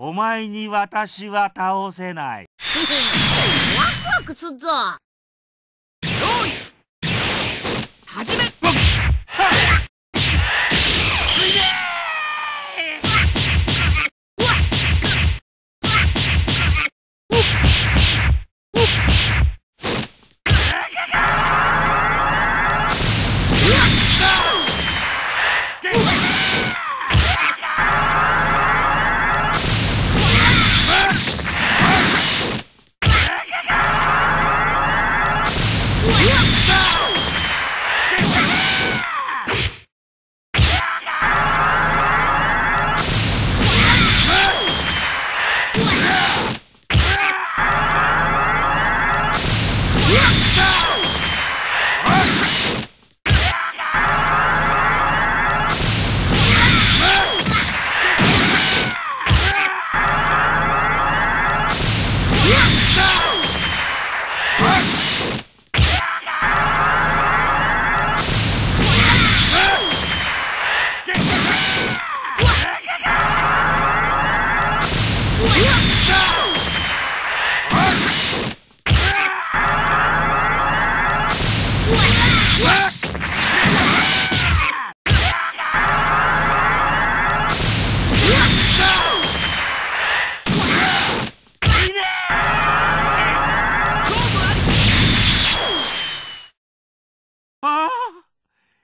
お前に私は倒せない。ワクワクすっぞ。用意。始め Yeah!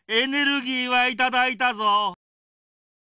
エネルギーはいただいたぞ。